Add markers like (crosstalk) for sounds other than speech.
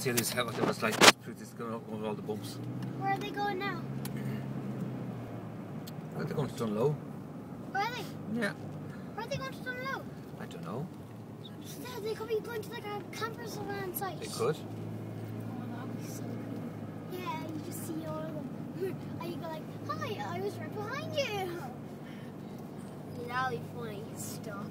See this helicopter? it was like this, It's going over all the bumps. Where are they going now? I think they're going to Dunloe. Where are they? Yeah. Where are they going to Dunloe? I don't know. So they could be going to like a campers around site. They could. Yeah, you just see all of them. (laughs) And you go like, hi, I was right behind you. That'll be funny. Stop.